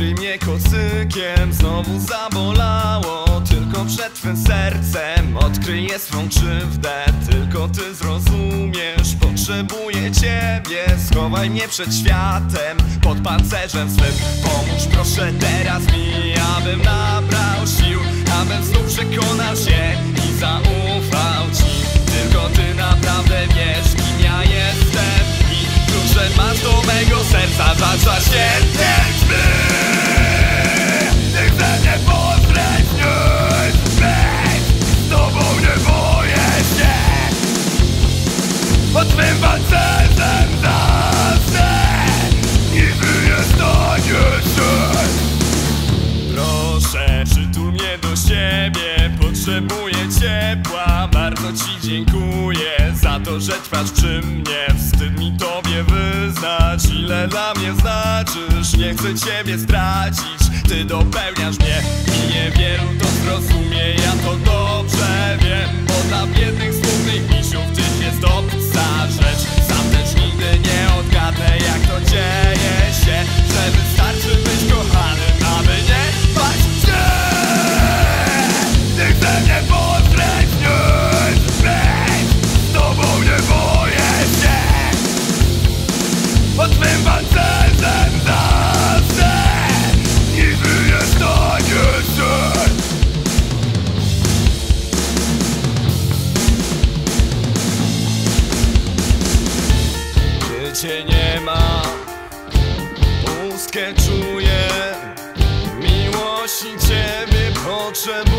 Nakryj mnie kocykiem, znowu zabolało. Tylko przed twym sercem odkryję swą krzywdę. Tylko ty zrozumiesz, potrzebuję ciebie. Schowaj mnie przed światem, pod pancerzem swym. Pomóż proszę teraz mi, abym nabrał sił Abym znów przekonał się i zaufał Potrzebuję ciepła Bardzo ci dziękuję Za to, że trwasz przy mnie. Wstyd mi tobie wyznać Ile dla mnie znaczysz. Nie chcę ciebie stracić Ty dopełniasz mnie Pustkę czuję. Miłości ciebie potrzebuję